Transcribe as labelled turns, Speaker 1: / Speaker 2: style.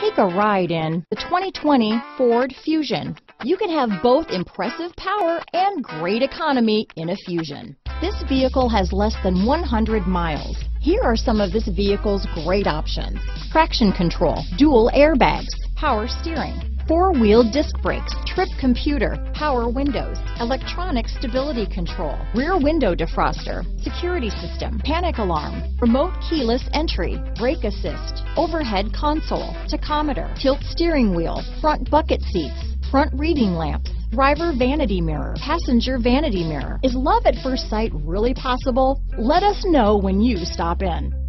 Speaker 1: Take a ride in the 2020 Ford Fusion. You can have both impressive power and great economy in a Fusion. This vehicle has less than 100 miles. Here are some of this vehicle's great options. Traction control, dual airbags, power steering, four-wheel disc brakes, trip computer, power windows, electronic stability control, rear window defroster, security system, panic alarm, remote keyless entry, brake assist, overhead console, tachometer, tilt steering wheel, front bucket seats, front reading lamps, driver vanity mirror, passenger vanity mirror. Is love at first sight really possible? Let us know when you stop in.